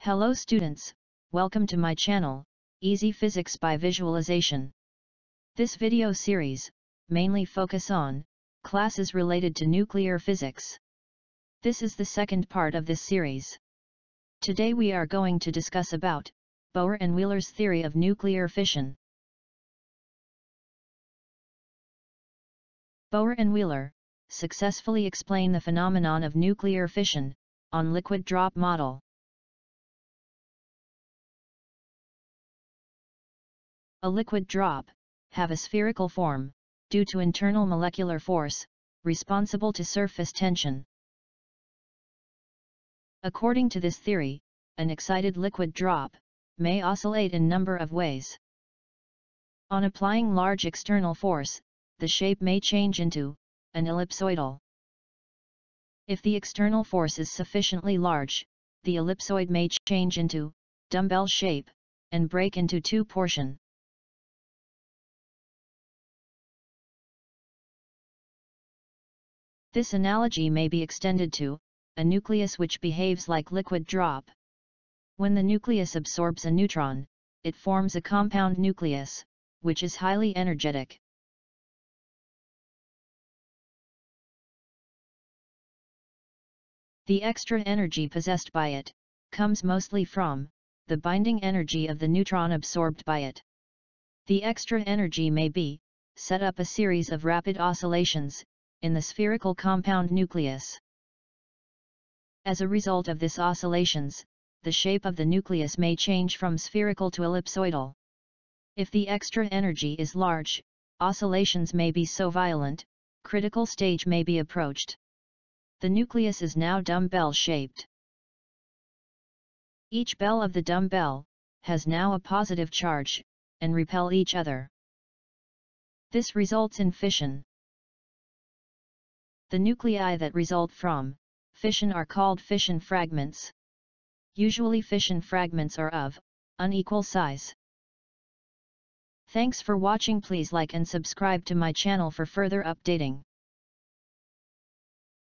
Hello students, welcome to my channel, Easy Physics by Visualization. This video series, mainly focus on, classes related to nuclear physics. This is the second part of this series. Today we are going to discuss about, Bohr and Wheeler's theory of nuclear fission. Bohr and Wheeler, successfully explain the phenomenon of nuclear fission, on liquid drop model. A liquid drop, have a spherical form, due to internal molecular force, responsible to surface tension. According to this theory, an excited liquid drop, may oscillate in number of ways. On applying large external force, the shape may change into, an ellipsoidal. If the external force is sufficiently large, the ellipsoid may change into, dumbbell shape, and break into two portion. This analogy may be extended to, a nucleus which behaves like liquid drop. When the nucleus absorbs a neutron, it forms a compound nucleus, which is highly energetic. The extra energy possessed by it, comes mostly from, the binding energy of the neutron absorbed by it. The extra energy may be, set up a series of rapid oscillations, in the spherical compound nucleus. As a result of this oscillations, the shape of the nucleus may change from spherical to ellipsoidal. If the extra energy is large, oscillations may be so violent, critical stage may be approached. The nucleus is now dumbbell shaped. Each bell of the dumbbell, has now a positive charge, and repel each other. This results in fission. The nuclei that result from fission are called fission fragments. Usually fission fragments are of unequal size. Thanks for watching please like and subscribe to my channel for further updating.